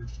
Oops.